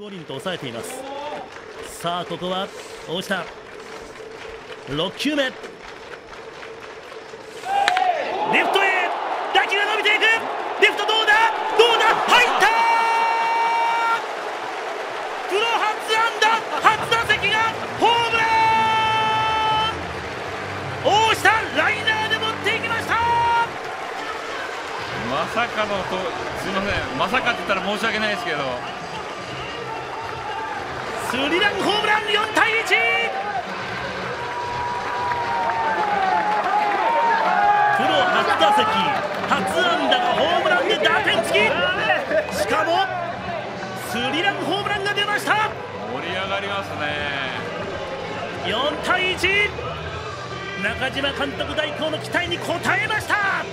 15人と抑えています。さあここは大下。6球目。レフトへ。打球が伸びていく。レフトどうだ？どうだ？入った！プロ初安打。初打席がホームラン！大下ライナーで持っていきました！まさかのとすみません。まさかって言ったら申し訳ないですけど。スリランホームラン4対1プロ初打席初安打がホームランで打点付き。しかもスリランホームランが出ました。盛り上がりますね。4対1中島監督代行の期待に応えました